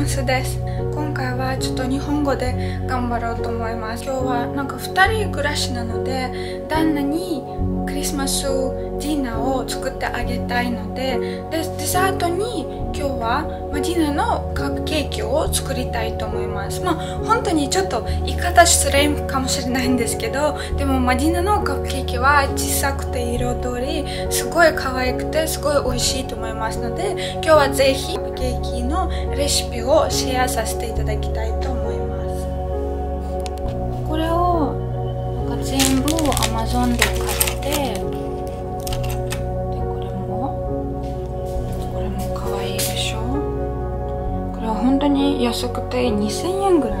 ムスです。今回はちょっと日本語で頑張ろうと思います。今日はなんか2人暮らしなので旦那にクリスマスディナーを作ってあげたいのででデザートに今日は、まディナのカップケーキを作りたいと思います。まあ本当にちょっと言い方失礼かもしれないんですけどでもマディナのカップケーキは小さくて彩りすごい可愛くてすごい美味しいと思いますので今日はぜひケーキのレシピをシェアさせていただきたいと思います。これをなんか全部 Amazon で買ってに安くて2000円ぐらい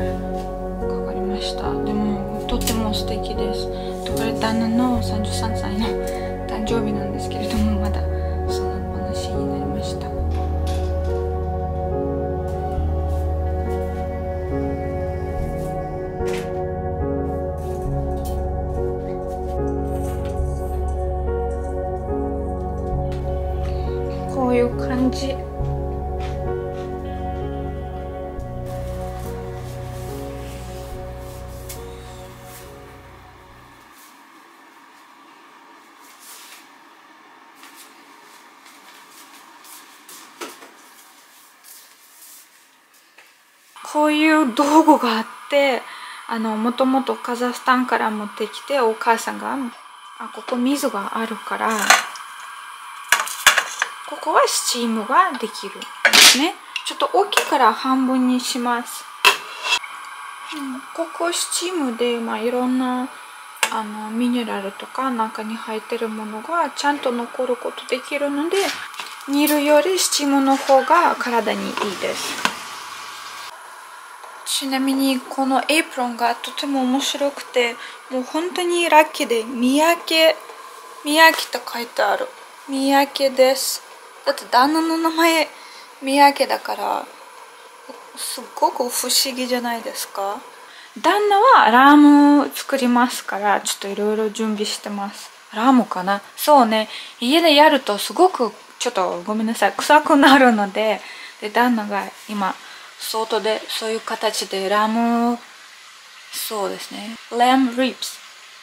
かかりました。でもとっても素敵です。これ旦那の33歳の 誕生日なんですけれどもまだその話になりこういう道具があってあのもともとカザフスタンから持ってきてお母さんがあここ水があるからここはスチームができるんですね。ちょっと大きいから半分にします、うん、ここスチームで、まあ、いろんなあのミネラルとか中に入ってるものがちゃんと残ることできるので煮るよりスチームの方が体にいいです。ちなみにこのエプロンがとても面白くてもう本当にラッキーで三宅三宅と書いてある。三宅です。だって旦那の名前三宅だからすっごく不思議じゃないですか。旦那はラーム作りますからちょっといろいろ準備してます。ラームかな？そうね。家でやるとすごくちょっとごめんなさい。臭くなるのでで旦那が今外でそういう形でラムそうですね。ラムリップス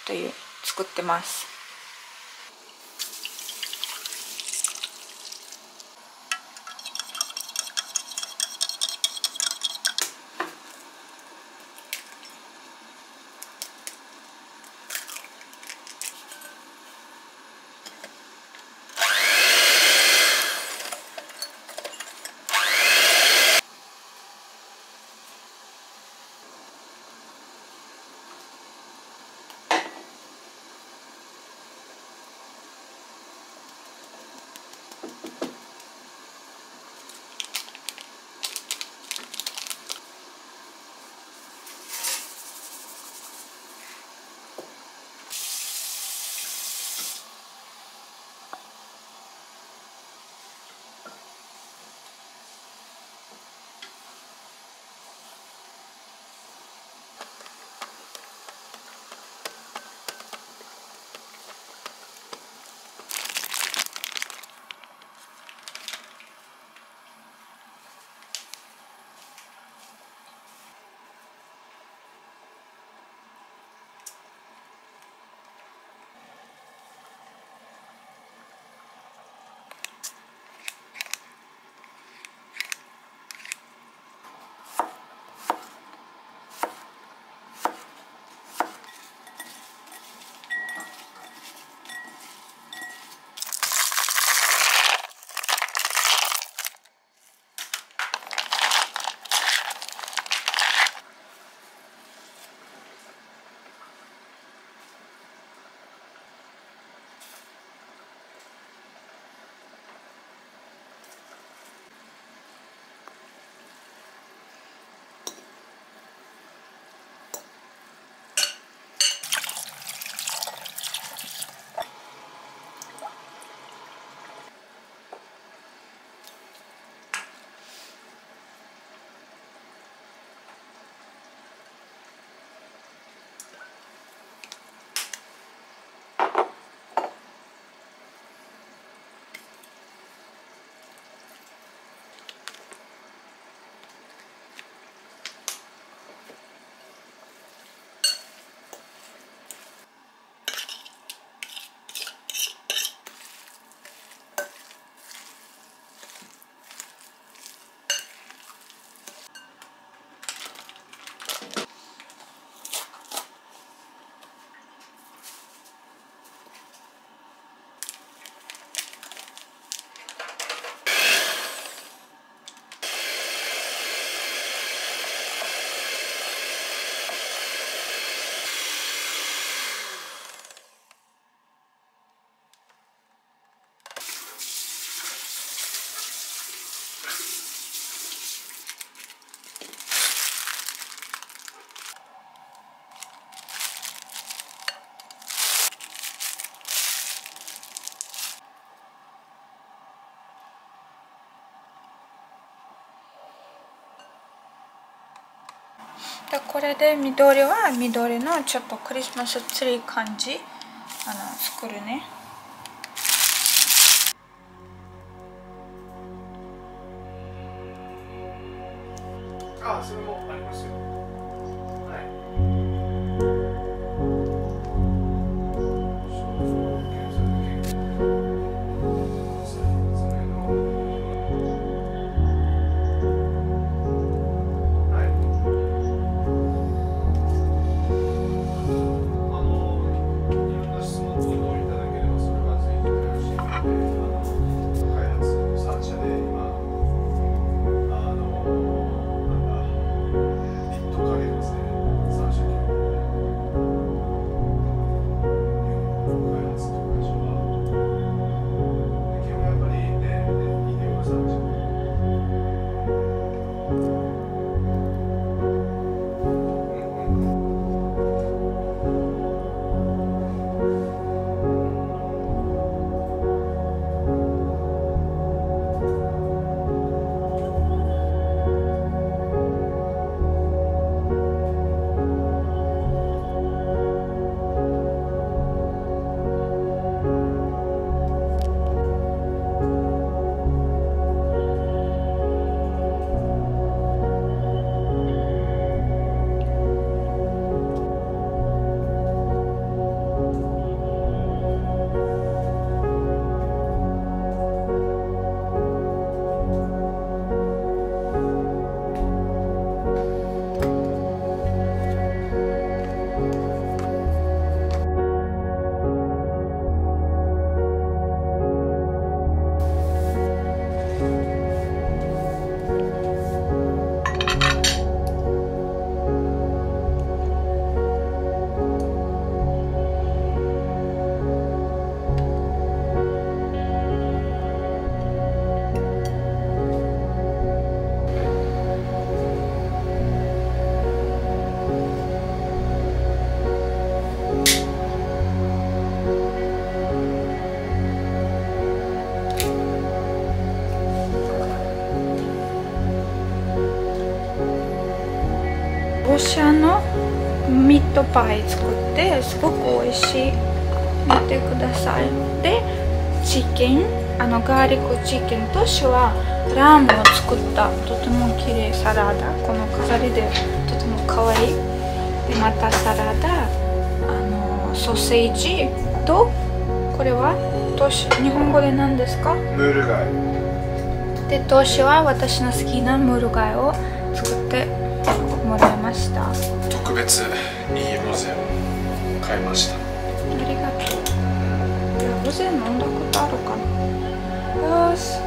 という作ってます。でこれで緑は緑のちょっとクリスマスツリー感じ。あの作るね。あそれもありますよ。ロシアのミートパイ作ってすごく美味しい。見てください。でチキン。あのガーリックチキンとシュはラームを作った。とても綺麗サラダ。この飾りでとても可愛い。でまたサラダ。あのソーセージ。とこれは？日本語で何ですか？ムール貝。でトシは私の好きなムール貝を作って特別いいロゼを買いましたりがとういやロゼ飲んだことあるかなよし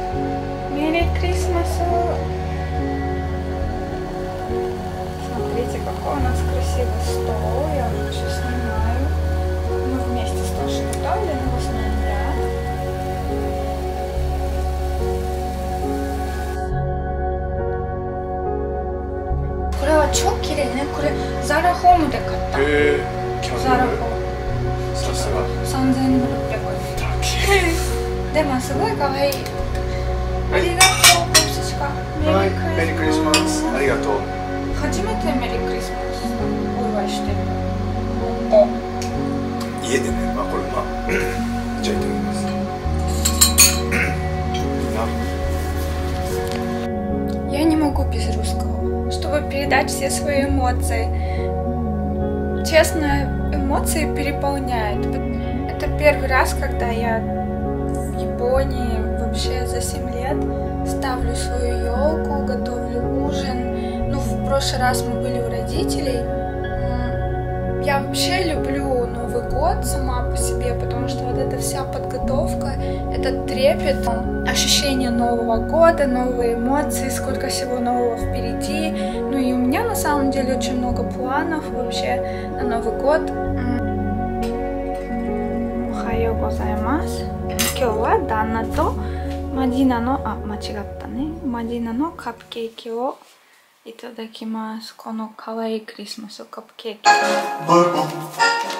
メリークリスマス Смотрите, какой у нас красивый стол. Я лучше снимаю. Мы вместе с Тошей готовили на восьмой ряд. 超綺麗ね。これザラホームで買った。へえキャンザラホドルーム。さすが3600円。でもすごい可愛い。ありがとう、コプシカ。はいメリークリスマスありがとう初めてメリークリスマスお祝いしてる。お家でねあこれまあ じゃあいただきます передать все свои эмоции. Честно, эмоции переполняют. Это первый раз, когда я в Японии вообще за 7 лет ставлю свою елку, готовлю ужин. Ну, в прошлый раз мы были у родителей. Я вообще люблю год сама по себе, потому что вот эта вся подготовка, этот трепет, ощущение Нового года, новые эмоции, сколько всего нового впереди. Ну и у меня на самом деле очень много планов вообще на Новый год. М. おはようございます。今日は旦那とマディナの、あ、間違ったね。マディナのカップケーキをいただきます。この可愛いクリスマスカップケーキ。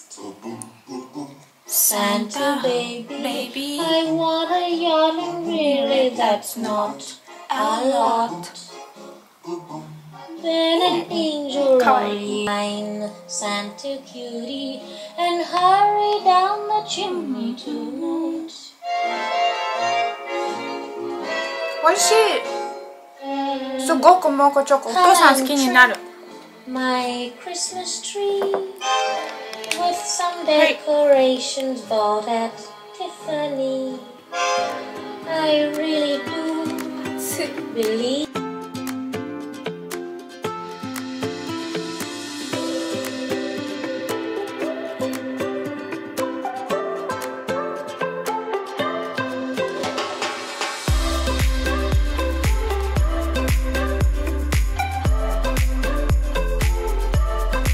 Santa baby, baby I want a yacht and really that's not a lot. Then an angel Kawaii. line, Santa cutie, and hurry down the chimney tonight. おいしいすごくモコチョコお父さん好きになる My Christmas tree with some decorations bought at Tiffany. I really do. Believe